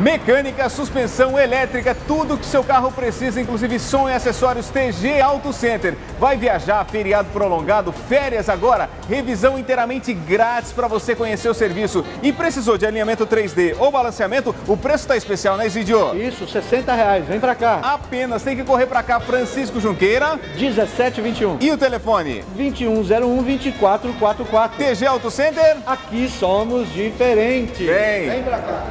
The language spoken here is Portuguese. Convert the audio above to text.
Mecânica, suspensão, elétrica, tudo que seu carro precisa, inclusive som e acessórios TG Auto Center. Vai viajar, feriado prolongado, férias agora, revisão inteiramente grátis para você conhecer o serviço. E precisou de alinhamento 3D ou balanceamento, o preço está especial, né, Isidio? Isso, 60 reais. Vem para cá. Apenas tem que correr para cá, Francisco Junqueira. 1721. E o telefone? 2101 2444. TG Auto Center. Aqui somos diferentes. Vem. Vem para cá.